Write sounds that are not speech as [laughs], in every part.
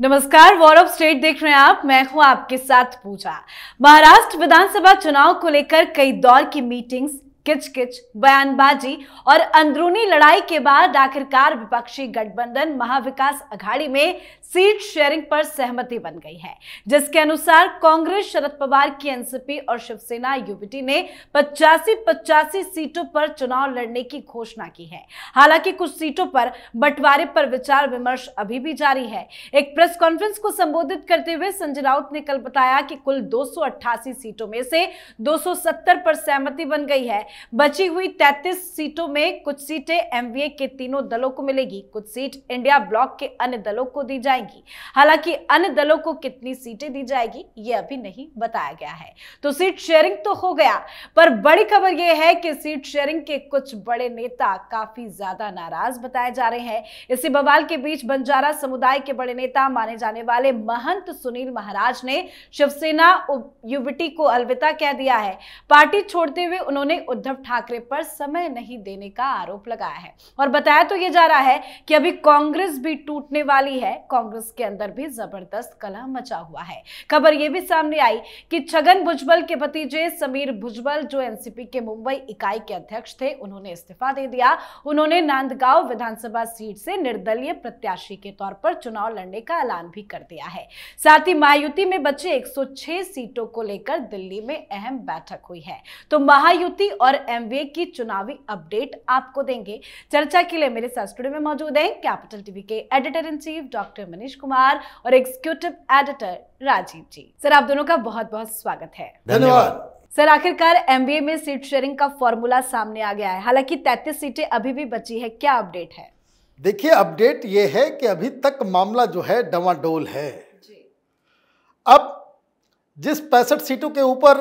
नमस्कार war of state देख रहे हैं आप, मैं हूँ आपके साथ पूजा। महाराष्ट्र विधानसभा चुनाव को लेकर कई दौर की मीटिंग्स किच किच बयानबाजी और अंदरूनी लड़ाई के बाद आखिरकार विपक्षी गठबंधन महाविकास अघाड़ी में सीट शेयरिंग पर सहमति बन गई है, जिसके अनुसार कांग्रेस, शरद पवार की एनसीपी और शिवसेना यूपीटी ने पचासी पचासी सीटों पर चुनाव लड़ने की घोषणा की है। हालाँकि कुछ सीटों पर बंटवारे पर विचार विमर्श अभी भी जारी है। एक प्रेस कॉन्फ्रेंस को संबोधित करते हुए संजय राउत ने कल बताया कि कुल दो सौ अट्ठासी सीटों में से 270 पर सहमति बन गई है बची हुई 33 सीटों में कुछ सीटें एमवीए के तीनों दलों को मिलेगी। कुछ सीट इंडिया ब्लॉक के अन्य दलों को दी जाएँगी। हालाँकि अन्य दलों को कितनी सीटें दी जाएगी, ये अभी नहीं बताया गया है। तो सीट शेयरिंग तो हो गया, पर बड़ी खबर यह है कि सीट शेयरिंग के कुछ बड़े नेता काफ़ी ज़्यादा नाराज़ बताए जा रहे हैं। इसी बवाल के बीच बंजारा समुदाय के बड़े नेता माने जाने वाले महंत सुनील महाराज ने शिवसेना यूबीटी को अलविदा कह दिया है। पार्टी छोड़ते हुए उन्होंने उद्धव ठाकरे पर समय नहीं देने का आरोप लगाया है। और बताया तो ये जा रहा है कि अभी कांग्रेस भी टूटने वाली है। कांग्रेस के अंदर भी ज़बरदस्त कलह मचा हुआ है। खबर यह भी सामने आई कि छगन भुजबल के भतीजे समीर भुजबल, जो एनसीपी के मुंबई इकाई के अध्यक्ष थे, उन्होंने इस्तीफा दे दिया। उन्होंने नांदगांव विधानसभा सीट से निर्दलीय प्रत्याशी के तौर पर चुनाव लड़ने का ऐलान भी कर दिया है। साथ ही महायुति में बचे 106 सीटों को लेकर दिल्ली में अहम बैठक हुई है। तो महायुति और एमवीए की चुनावी अपडेट आपको देंगे। चर्चा के लिए मेरे साथ स्टूडियो में मौजूद है कैपिटल टीवी के editor in chief doctor Manish Kumar और executive editor Rajeev ji sir आप दोनों का बहुत बहुत स्वागत है। धन्यवाद। सर आखिरकार एमबीए में सीट शेयरिंग का फॉर्मूला सामने आ गया है। हालाँकि 33 सीटें अभी भी बची है। क्या अपडेट है? देखिए अपडेट ये है कि अभी तक मामला जो है डवाडोल है। अब जिस पैंसठ सीटों के ऊपर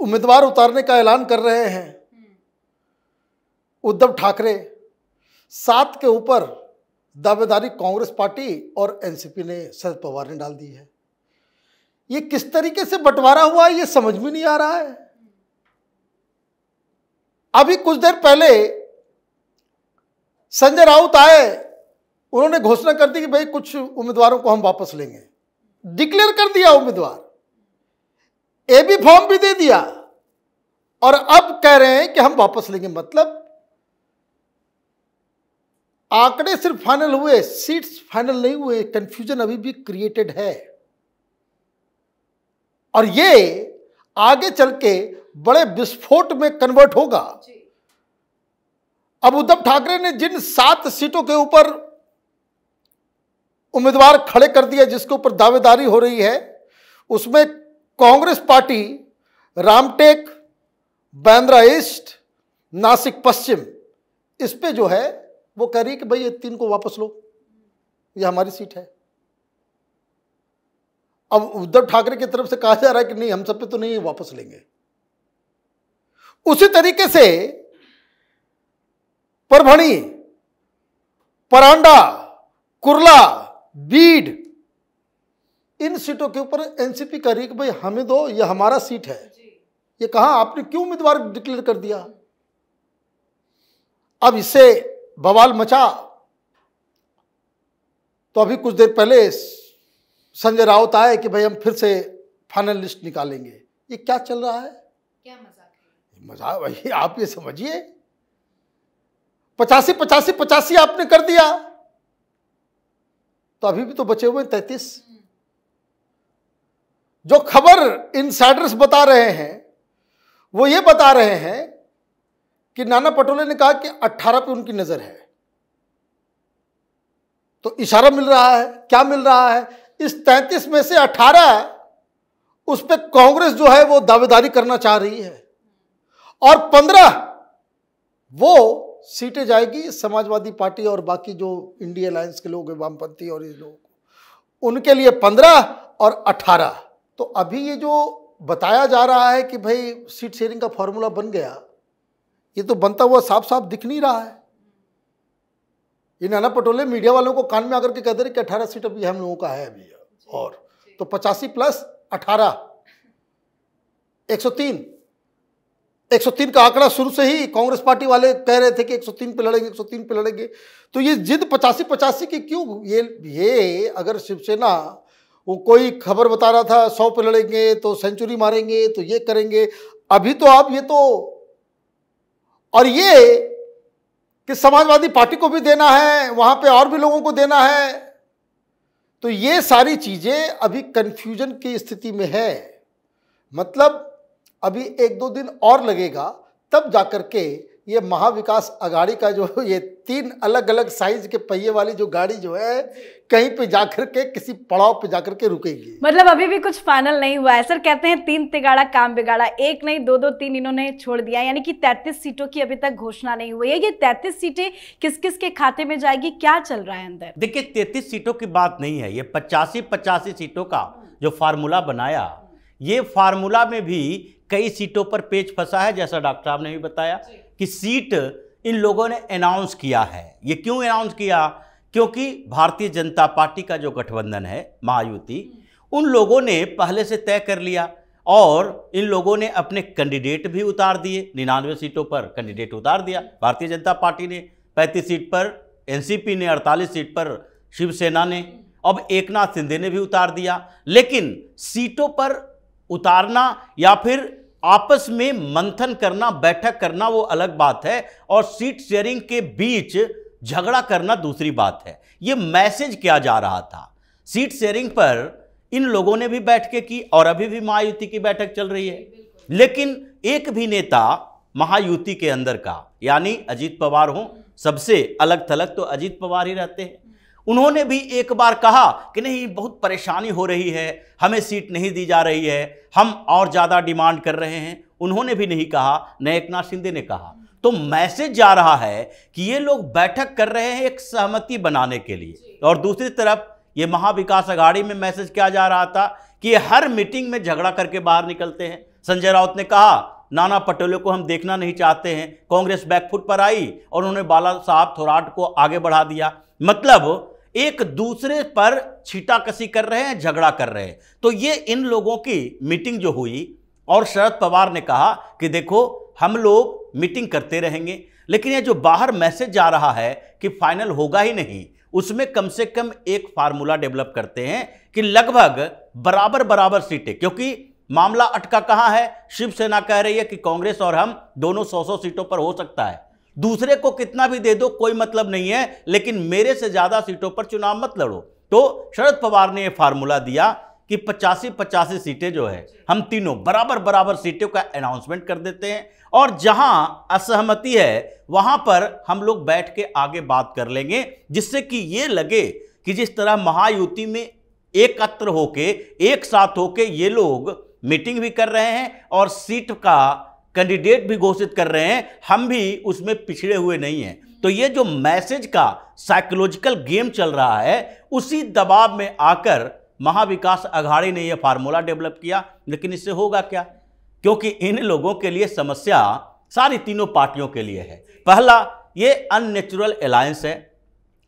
उम्मीदवार उतारने का ऐलान कर रहे हैं। उद्धव ठाकरे, सात के ऊपर दावेदारी कांग्रेस पार्टी और एनसीपी ने शरद पवार ने डाल दी है। ये किस तरीके से बंटवारा हुआ ये समझ में नहीं आ रहा है। अभी कुछ देर पहले संजय राउत आए, उन्होंने घोषणा कर दी कि भाई कुछ उम्मीदवारों को हम वापस लेंगे। डिक्लेयर कर दिया उम्मीदवार। ए बी फॉर्म भी दे दिया। और अब कह रहे हैं कि हम वापस लेंगे मतलब आंकड़े सिर्फ़ फाइनल हुए सीट्स फाइनल नहीं हुए कंफ्यूजन अभी भी क्रिएटेड है। और ये आगे चल के बड़े विस्फोट में कन्वर्ट होगा। अब उद्धव ठाकरे ने जिन सात सीटों के ऊपर उम्मीदवार खड़े कर दिया जिसके ऊपर दावेदारी हो रही है उसमें कांग्रेस पार्टी, रामटेक, बैंद्रा ईस्ट, नासिक पश्चिम, इस पे जो है, वो कह रही है कि भाई ये तीन को वापस लो। ये हमारी सीट है। अब उद्धव ठाकरे की तरफ़ से कहा जा रहा है कि नहीं, हम सब पे तो नहीं वापस लेंगे। उसी तरीके से, परभणी, परांडा, कुरला, बीड इन सीटों के ऊपर एनसीपी कह रही है कि भाई हमें दो ये हमारा सीट है। ये कहा आपने क्यों उम्मीदवार डिक्लेयर कर दिया? अब इससे बवाल मचा। तो अभी कुछ देर पहले संजय राउत आए कि भाई हम फिर से फाइनल लिस्ट निकालेंगे। ये क्या चल रहा है? क्या मज़ाक मज़ाक भाई आप ये समझिए। पचासी पचासी पचासी आपने कर दिया। तो अभी भी तो बचे हुए तैतीस। जो खबर इनसाइडर्स बता रहे हैं, वो ये बता रहे हैं कि नाना पटोले ने कहा कि 18 पे उनकी नज़र है। तो इशारा मिल रहा है, क्या मिल रहा है? इस 33 में से 18 उस पर कांग्रेस जो है वो दावेदारी करना चाह रही है। और 15 वो सीटें जाएगी समाजवादी पार्टी और बाकी जो इंडिया अलायंस के लोग हैं, वामपंथी और ये लोग उनके लिए 15 और 18 तो अभी ये जो बताया जा रहा है कि भाई सीट शेयरिंग का फॉर्मूला बन गया ये तो बनता हुआ साफ़ साफ़ दिख नहीं रहा है। ये नाना पटोले मीडिया वालों को कान में आकर के कह दे रहे कि अठारह सीट अभी हम लोगों का है अभी और तो पचासी प्लस अठारह एक सौ तीन। 103 का आंकड़ा शुरू से ही कांग्रेस पार्टी वाले कह रहे थे कि 103 पे लड़ेंगे 103 पे लड़ेंगे। तो ये जिद पचासी पचासी की क्यों ये ये अगर शिवसेना वो कोई खबर बता रहा था, सौ पे लड़ेंगे तो सेंचुरी मारेंगे तो ये करेंगे। अभी तो आप ये तो और ये कि समाजवादी पार्टी को भी देना है, वहाँ पे और भी लोगों को देना है तो ये सारी चीज़ें अभी कंफ्यूजन की स्थिति में है। मतलब अभी एक दो दिन और लगेगा, तब जाकर के ये महाविकास अघाड़ी का जो ये तीन अलग अलग साइज़ के पहिए वाली जो गाड़ी जो है कहीं पे जाकर के किसी पड़ाव पे जाकर के रुकेगी। मतलब अभी भी कुछ फाइनल नहीं हुआ है। सर कहते हैं तीन तिगाड़ा काम बिगाड़ा एक नहीं दो दो तीन इन्होंने छोड़ दिया यानी कि तैतीस सीटों की अभी तक घोषणा नहीं हुई है। ये तैतीस सीटें किस किस के खाते में जाएगी? क्या चल रहा है अंदर? देखिए तैतीस सीटों की बात नहीं है। ये पचासी पचासी सीटों का जो फार्मूला बनाया ये फार्मूला में भी कई सीटों पर पेच फंसा है जैसा डॉक्टर साहब ने भी बताया। कि सीट इन लोगों ने अनाउंस किया है। ये क्यों अनाउंस किया? क्योंकि भारतीय जनता पार्टी का जो गठबंधन है, महायुति, उन लोगों ने पहले से तय कर लिया और इन लोगों ने अपने कैंडिडेट भी उतार दिए। निन्यानवे सीटों पर कैंडिडेट उतार दिया। भारतीय जनता पार्टी ने पैंतीस सीट पर एनसीपी ने अड़तालीस सीट पर, शिवसेना ने, अब एकनाथ शिंदे ने भी उतार दिया। लेकिन सीटों पर उतारना या फिर आपस में मंथन करना, बैठक करना वो अलग बात है और सीट शेयरिंग के बीच झगड़ा करना दूसरी बात है। ये मैसेज क्या जा रहा था। सीट शेयरिंग पर इन लोगों ने भी बैठ के की और अभी भी महायुति की बैठक चल रही है। लेकिन एक भी नेता महायुति के अंदर का, यानी अजीत पवार हो, सबसे अलग थलग तो अजीत पवार ही रहते हैं। उन्होंने भी एक बार कहा कि नहीं बहुत परेशानी हो रही है हमें सीट नहीं दी जा रही है हम और ज़्यादा डिमांड कर रहे हैं। उन्होंने भी नहीं कहा नाथ शिंदे ने कहा। तो मैसेज जा रहा है कि ये लोग बैठक कर रहे हैं एक सहमति बनाने के लिए। और दूसरी तरफ़ ये महाविकास अघाड़ी में मैसेज क्या जा रहा था कि हर मीटिंग में झगड़ा करके बाहर निकलते हैं। संजय राउत ने कहा नाना पटोले को हम देखना नहीं चाहते हैं। कांग्रेस बैकफुट पर आई और उन्होंने बाला साहब थोराट को आगे बढ़ा दिया। मतलब एक दूसरे पर छीटाकसी कर रहे हैं, झगड़ा कर रहे हैं। तो ये इन लोगों की मीटिंग जो हुई, और शरद पवार ने कहा कि देखो, हम लोग मीटिंग करते रहेंगे, लेकिन ये जो बाहर मैसेज जा रहा है कि फाइनल होगा ही नहीं, उसमें कम से कम एक फार्मूला डेवलप करते हैं कि लगभग बराबर बराबर सीटें, क्योंकि मामला अटका कहाँ है? शिवसेना कह रही है कि कांग्रेस और हम दोनों सौ सौ सीटों पर हो सकता है। दूसरे को कितना भी दे दो, कोई मतलब नहीं है, लेकिन मेरे से ज़्यादा सीटों पर चुनाव मत लड़ो। तो शरद पवार ने यह फार्मूला दिया कि पचासी पचासी सीटें जो है, हम तीनों बराबर बराबर सीटों का अनाउंसमेंट कर देते हैं। और जहाँ असहमति है, वहाँ पर हम लोग बैठ के आगे बात कर लेंगे, जिससे कि ये लगे कि जिस तरह महायुति में एकत्र होके, एक साथ होके ये लोग मीटिंग भी कर रहे हैं और सीट का कैंडिडेट भी घोषित कर रहे हैं, हम भी उसमें पिछड़े हुए नहीं हैं। तो ये जो मैसेज का साइकोलॉजिकल गेम चल रहा है, उसी दबाव में आकर महाविकास अघाड़ी ने यह फार्मूला डेवलप किया। लेकिन इससे होगा क्या? क्योंकि इन लोगों के लिए समस्या सारी तीनों पार्टियों के लिए है। पहला, ये अननेचुरल अलायंस है।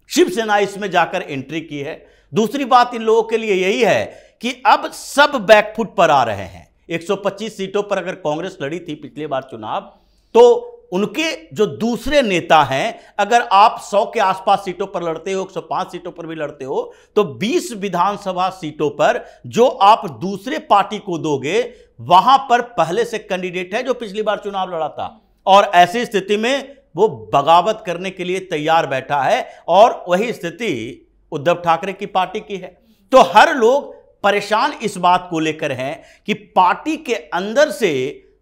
शिवसेना इसमें जाकर एंट्री की है। दूसरी बात इन लोगों के लिए यही है कि अब सब बैकफुट पर आ रहे हैं। 125 सीटों पर अगर कांग्रेस लड़ी थी पिछले बार चुनाव तो उनके जो दूसरे नेता हैं, अगर आप 100 के आसपास सीटों पर लड़ते हो 105 सीटों पर भी लड़ते हो तो 20 विधानसभा सीटों पर जो आप दूसरे पार्टी को दोगे, वहाँ पर पहले से कैंडिडेट है जो पिछली बार चुनाव लड़ा था। और ऐसी स्थिति में वो बगावत करने के लिए तैयार बैठा है और वही स्थिति उद्धव ठाकरे की पार्टी की है। तो हर लोग परेशान इस बात को लेकर हैं कि पार्टी के अंदर से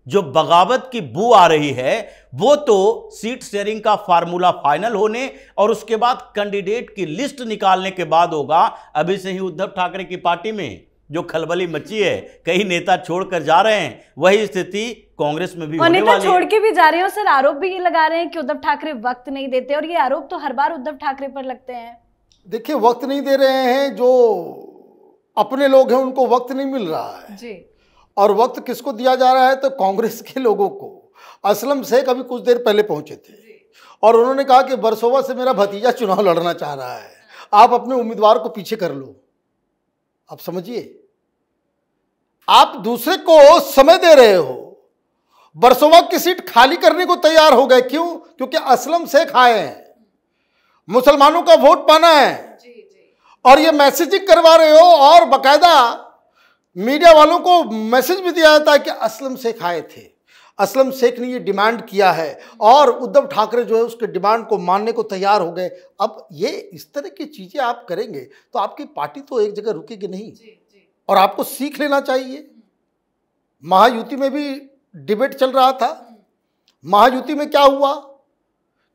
जो बगावत की बू आ रही है वो तो सीट शेयरिंग का फार्मूला फाइनल होने और उसके बाद कैंडिडेट की लिस्ट निकालने के बाद होगा। अभी से ही उद्धव ठाकरे की पार्टी में जो खलबली मची है कई नेता छोड़कर जा रहे हैं वही स्थिति कांग्रेस में भी और नेता छोड़ के भी जा रहे हैं सर आरोप भी ये लगा रहे हैं कि उद्धव ठाकरे वक्त नहीं देते और ये आरोप तो हर बार उद्धव ठाकरे पर लगते हैं। देखिए वक्त नहीं दे रहे हैं जो अपने लोग हैं उनको वक्त नहीं मिल रहा है। जी। और वक्त किसको दिया जा रहा है? तो कांग्रेस के लोगों को। असलम शेख अभी कुछ देर पहले पहुँचे थे। और उन्होंने कहा कि बरसोवा से मेरा भतीजा चुनाव लड़ना चाह रहा है। आप अपने उम्मीदवार को पीछे कर लो। आप समझिए। आप दूसरे को समय दे रहे हो। बरसोवा की सीट खाली करने को तैयार हो गए। क्यों? क्योंकि असलम शेख आए हैं। मुसलमानों का वोट पाना है। और ये मैसेजिंग करवा रहे हो और बकायदा मीडिया वालों को मैसेज भी दिया जाता है कि असलम शेख आए थे। असलम शेख ने ये डिमांड किया है और उद्धव ठाकरे जो है उसके डिमांड को मानने को तैयार हो गए। अब ये इस तरह की चीज़ें आप करेंगे तो आपकी पार्टी तो एक जगह रुकेगी नहीं। और आपको सीख लेना चाहिए। महायुति में भी डिबेट चल रहा था। महायुति में क्या हुआ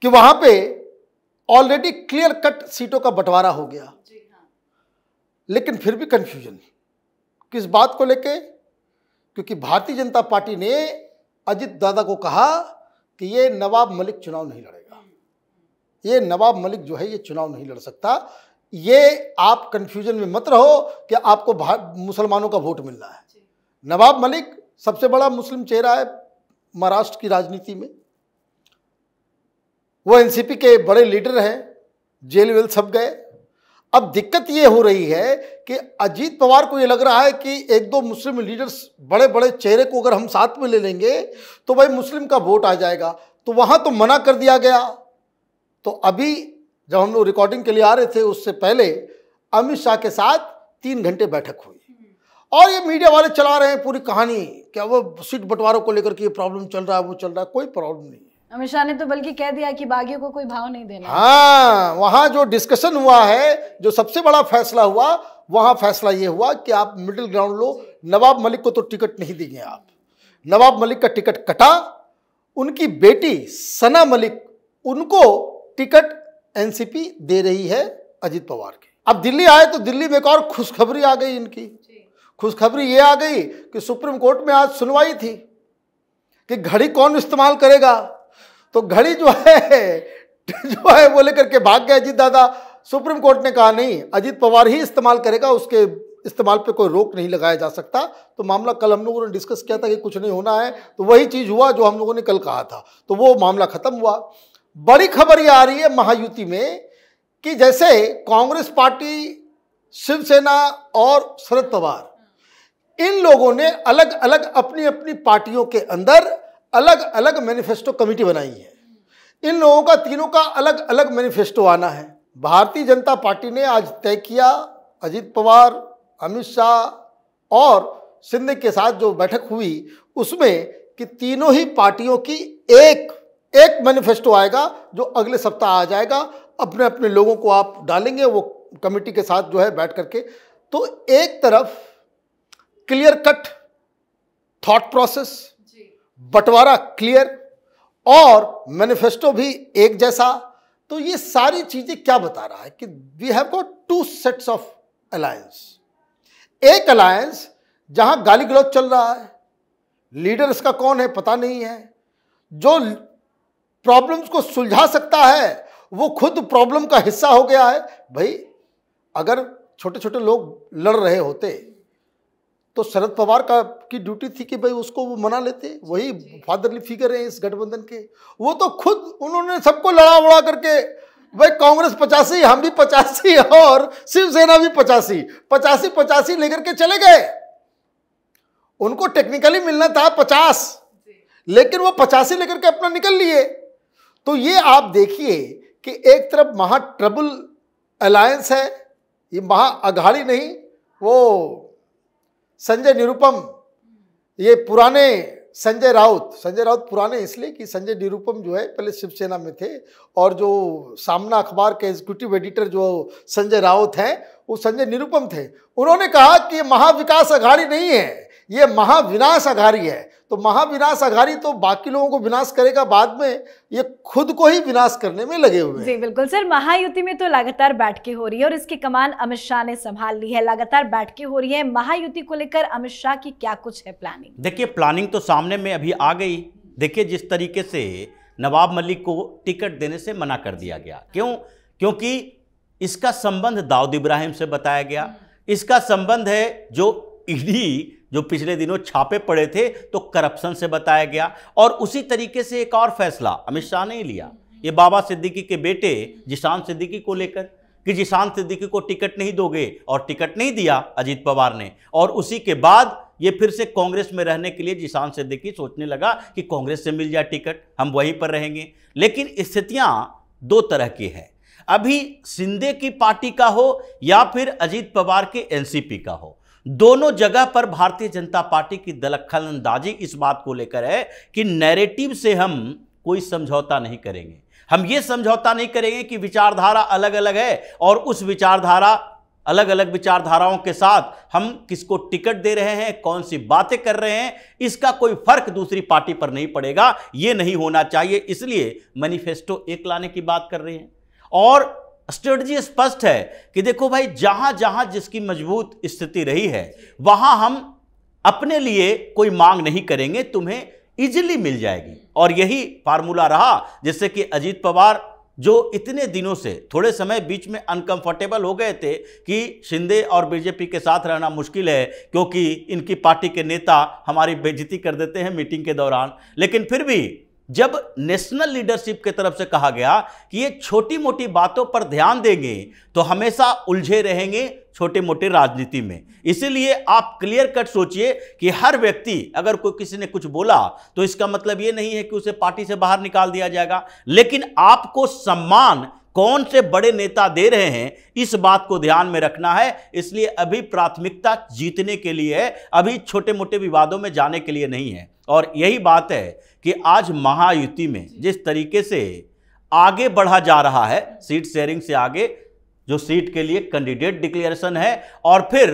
कि वहाँ पे ऑलरेडी क्लियर कट सीटों का बंटवारा हो गया। लेकिन फिर भी कंफ्यूजन किस बात को लेके? क्योंकि भारतीय जनता पार्टी ने अजित दादा को कहा कि ये नवाब मलिक चुनाव नहीं लड़ेगा। ये नवाब मलिक जो है ये चुनाव नहीं लड़ सकता। ये आप कंफ्यूजन में मत रहो कि आपको मुसलमानों का वोट मिल रहा है नवाब मलिक सबसे बड़ा मुस्लिम चेहरा है महाराष्ट्र की राजनीति में। वो एनसीपी के बड़े लीडर हैं जेल वेल सब गए। अब दिक्कत ये हो रही है कि अजीत पवार को ये लग रहा है कि एक दो मुस्लिम लीडर्स बड़े बड़े चेहरे को अगर हम साथ में ले लेंगे तो भाई मुस्लिम का वोट आ जाएगा। तो वहाँ तो मना कर दिया गया। तो अभी जब हम लोग रिकॉर्डिंग के लिए आ रहे थे, उससे पहले अमित शाह के साथ तीन घंटे बैठक हुई। और ये मीडिया वाले चला रहे हैं पूरी कहानी, क्या वो सीट बंटवारों को लेकर के ये प्रॉब्लम चल रहा है, वो चल रहा है, कोई प्रॉब्लम नहीं अमित शाह ने तो बल्कि कह दिया कि बागियों को कोई भाव नहीं देना। हाँ वहाँ जो डिस्कशन हुआ है जो सबसे बड़ा फैसला हुआ वहाँ फैसला ये हुआ कि आप मिडिल ग्राउंड लो। नवाब मलिक को तो टिकट नहीं देंगे आप। नवाब मलिक का टिकट कटा उनकी बेटी सना मलिक उनको टिकट एनसीपी दे रही है अजित पवार के। अब दिल्ली आए तो दिल्ली में एक और खुशखबरी आ गई इनकी। खुशखबरी ये आ गई कि सुप्रीम कोर्ट में आज सुनवाई थी कि घड़ी कौन इस्तेमाल करेगा? तो घड़ी जो है [laughs] जो है वो लेकर के भाग गया अजीत दादा। सुप्रीम कोर्ट ने कहा, नहीं, अजीत पवार ही इस्तेमाल करेगा, उसके इस्तेमाल पे कोई रोक नहीं लगाया जा सकता। तो मामला कल हम लोगों ने डिस्कस किया था कि कुछ नहीं होना है तो वही चीज़ हुआ जो हम लोगों ने कल कहा था। तो वो मामला खत्म हुआ। बड़ी खबर ये आ रही है महायुति में कि जैसे कांग्रेस पार्टी, शिवसेना और शरद पवार, इन लोगों ने अलग अलग अपनी अपनी पार्टियों के अंदर अलग अलग मैनिफेस्टो कमेटी बनाई है। इन लोगों का, तीनों का अलग अलग मैनिफेस्टो आना है। भारतीय जनता पार्टी ने आज तय किया, अजीत पवार, अमित शाह और सिंधे के साथ जो बैठक हुई, उसमें कि तीनों ही पार्टियों की एक एक मैनिफेस्टो आएगा, जो अगले सप्ताह आ जाएगा। अपने अपने लोगों को आप डालेंगे, वो कमेटी के साथ जो है बैठ करके। तो एक तरफ़ क्लियर कट थॉट प्रोसेस बंटवारा क्लियर और मैनिफेस्टो भी एक जैसा। तो ये सारी चीज़ें क्या बता रहा है कि we have got two sets of alliance एक अलायंस जहाँ गाली गलौज चल रहा है लीडर इसका कौन है पता नहीं है। जो प्रॉब्लम्स को सुलझा सकता है, वो खुद प्रॉब्लम का हिस्सा हो गया है। भाई, अगर छोटे छोटे लोग लड़ रहे होते तो शरद पवार का की ड्यूटी थी कि भाई उसको वो मना लेते वही फादरली फिगर है इस गठबंधन के। वो तो खुद उन्होंने सबको लड़ा उड़ा करके भाई कांग्रेस पचासी हम भी पचासी और शिवसेना भी पचासी पचासी पचासी लेकर के चले गए। उनको टेक्निकली मिलना था पचास लेकिन वो पचासी लेकर के अपना निकल लिए। तो ये आप देखिए कि एक तरफ़ महा ट्रबल अलायंस है ये महा अघाड़ी नहीं वो संजय निरुपम, ये पुराने संजय राउत संजय राउत पुराने इसलिए कि संजय निरुपम जो है पहले शिवसेना में थे और जो सामना अखबार के एग्जीक्यूटिव एडिटर जो संजय राउत हैं, वो संजय निरुपम थे। उन्होंने कहा कि महाविकास अघाड़ी नहीं है। ये महाविनाश अघाड़ी है। तो महाविनाश अघारी तो बाकी लोगों को विनाश करेगा बाद में ये खुद को ही विनाश करने में लगे हुए जी बिल्कुल सर। महायुति में तो लगातार बैठकें हो रही है और इसकी कमान अमित शाह ने संभाल ली है। लगातार बैठकें हो रही है। महायुति को लेकर अमित शाह की क्या कुछ है प्लानिंग देखिए प्लानिंग तो सामने में अभी आ गई। देखिए जिस तरीके से नवाब मलिक को टिकट देने से मना कर दिया गया। क्यों? क्योंकि इसका संबंध दाऊद इब्राहिम से बताया गया। इसका संबंध है जो ईडी जो पिछले दिनों छापे पड़े थे तो करप्शन से बताया गया। और उसी तरीके से एक और फैसला अमित शाह ने लिया। ये बाबा सिद्दीकी के बेटे जिशान सिद्दीकी को लेकर, कि जिशान सिद्दीकी को टिकट नहीं दोगे, और टिकट नहीं दिया अजीत पवार ने। और उसी के बाद ये फिर से कांग्रेस में रहने के लिए जिसान सिद्दीकी सोचने लगा कि कांग्रेस से मिल जाए टिकट, हम वहीं पर रहेंगे। लेकिन स्थितियाँ दो तरह की है। अभी सिंधे की पार्टी का हो, या फिर अजीत पवार के एनसीपी का हो। दोनों जगह पर भारतीय जनता पार्टी की दलखल अंदाजी इस बात को लेकर है कि नैरेटिव से हम कोई समझौता नहीं करेंगे। हम ये समझौता नहीं करेंगे कि विचारधारा अलग अलग है और उस विचारधारा अलग अलग विचारधाराओं के साथ हम किसको टिकट दे रहे हैं कौन सी बातें कर रहे हैं, इसका कोई फ़र्क दूसरी पार्टी पर नहीं पड़ेगा। यह नहीं होना चाहिए, इसलिए मैनिफेस्टो एक लाने की बात कर रहे हैं। और स्ट्रेटजी स्पष्ट है कि देखो भाई, जहाँ जहाँ जिसकी मज़बूत स्थिति रही है, वहाँ हम अपने लिए कोई मांग नहीं करेंगे, तुम्हें इजिली मिल जाएगी। और यही फार्मूला रहा, जिससे कि अजीत पवार, जो इतने दिनों से, थोड़े समय बीच में अनकंफर्टेबल हो गए थे कि शिंदे और बीजेपी के साथ रहना मुश्किल है, क्योंकि इनकी पार्टी के नेता हमारी बेजती कर देते हैं मीटिंग के दौरान। लेकिन फिर भी जब नेशनल लीडरशिप की तरफ़ से कहा गया कि ये छोटी मोटी बातों पर ध्यान देंगे तो हमेशा उलझे रहेंगे छोटे मोटे राजनीति में। इसीलिए आप क्लियर कट सोचिए कि हर व्यक्ति, अगर कोई किसी ने कुछ बोला तो इसका मतलब ये नहीं है कि उसे पार्टी से बाहर निकाल दिया जाएगा। लेकिन आपको सम्मान कौन से बड़े नेता दे रहे हैं, इस बात को ध्यान में रखना है। इसलिए अभी प्राथमिकता जीतने के लिए है, अभी छोटे मोटे विवादों में जाने के लिए नहीं है। और यही बात है कि आज महायुति में जिस तरीके से आगे बढ़ा जा रहा है, सीट शेयरिंग से आगे, जो सीट के लिए कैंडिडेट डिक्लेरेशन है, और फिर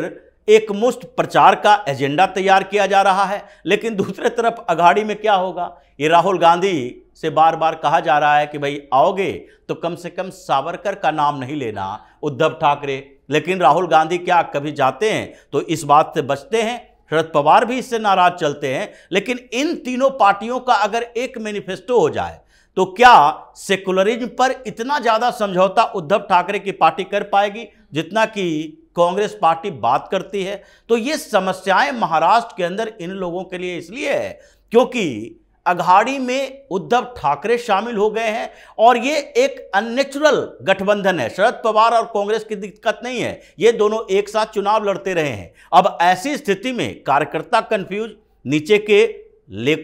एक मुश्त प्रचार का एजेंडा तैयार किया जा रहा है। लेकिन दूसरे तरफ़ अघाड़ी में क्या होगा? ये राहुल गांधी से बार बार कहा जा रहा है कि भाई आओगे तो कम से कम सावरकर का नाम नहीं लेना, उद्धव ठाकरे। लेकिन राहुल गांधी क्या कभी जाते हैं तो इस बात से बचते हैं। शरद पवार भी इससे नाराज़ चलते हैं। लेकिन इन तीनों पार्टियों का अगर एक मैनिफेस्टो हो जाए तो क्या सेकुलरिज्म पर इतना ज़्यादा समझौता उद्धव ठाकरे की पार्टी कर पाएगी जितना कि कांग्रेस पार्टी बात करती है? तो ये समस्याएँ महाराष्ट्र के अंदर इन लोगों के लिए इसलिए है क्योंकि अघाड़ी में उद्धव ठाकरे शामिल हो गए हैं और ये एक अननेचुरल गठबंधन है। शरद पवार और कांग्रेस की दिक्कत नहीं है। ये दोनों एक साथ चुनाव लड़ते रहे हैं। अब ऐसी स्थिति में कार्यकर्ता कंफ्यूज नीचे के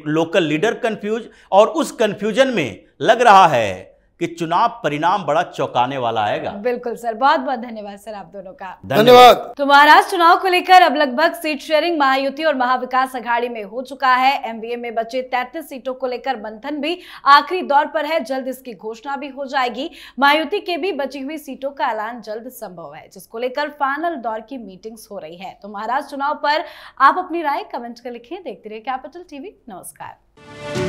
लोकल लीडर कंफ्यूज और उस कंफ्यूजन में लग रहा है कि चुनाव परिणाम बड़ा चौंकाने वाला आएगा। बिल्कुल सर बहुत बहुत धन्यवाद सर आप दोनों का। धन्यवाद। तो महाराष्ट्र चुनाव को लेकर अब लगभग सीट शेयरिंग महायुति और महाविकास अघाड़ी में हो चुका है। एमवीए में बचे 33 सीटों को लेकर मंथन भी आखिरी दौर पर है जल्द इसकी घोषणा भी हो जाएगी। महायुति के भी बची हुई सीटों का ऐलान जल्द संभव है जिसको लेकर फाइनल दौर की मीटिंग्स हो रही है। तो महाराष्ट्र चुनाव पर आप अपनी राय कमेंट कर लिखें देखते रहे कैपिटल टीवी। नमस्कार।